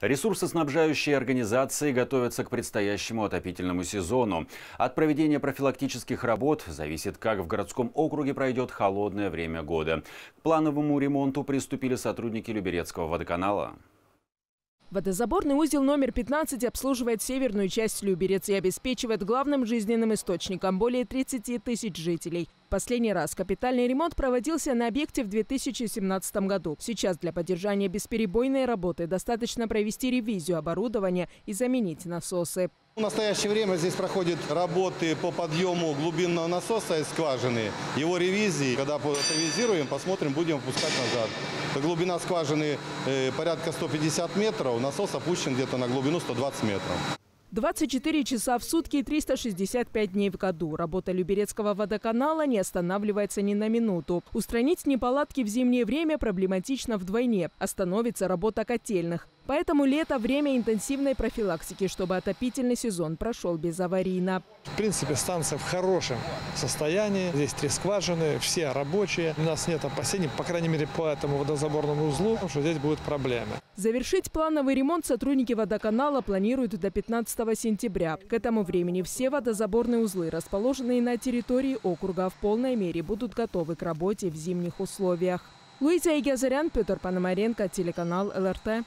Ресурсоснабжающие организации готовятся к предстоящему отопительному сезону. От проведения профилактических работ зависит, как в городском округе пройдет холодное время года. К плановому ремонту приступили сотрудники Люберецкого водоканала. Водозаборный узел номер 15 обслуживает северную часть Люберец и обеспечивает главным жизненным источником более 30 тысяч жителей. Последний раз капитальный ремонт проводился на объекте в 2017 году. Сейчас для поддержания бесперебойной работы достаточно провести ревизию оборудования и заменить насосы. В настоящее время здесь проходят работы по подъему глубинного насоса из скважины, его ревизии. Когда ревизируем, посмотрим, будем опускать назад. Глубина скважины э, порядка 150 метров, насос опущен где-то на глубину 120 метров. 24 часа в сутки и 365 дней в году. Работа Люберецкого водоканала не останавливается ни на минуту. Устранить неполадки в зимнее время проблематично вдвойне. Остановится работа котельных. Поэтому лето – время интенсивной профилактики, чтобы отопительный сезон прошел безаварийно. В принципе, станция в хорошем состоянии. Здесь три скважины, все рабочие. У нас нет опасений, по крайней мере, по этому водозаборному узлу, что здесь будут проблемы. Завершить плановый ремонт сотрудники водоканала планируют до 15 сентября. К этому времени все водозаборные узлы, расположенные на территории округа, в полной мере будут готовы к работе в зимних условиях. Луиза Игазарян, Петр Пономаренко, телеканал ЛРТ.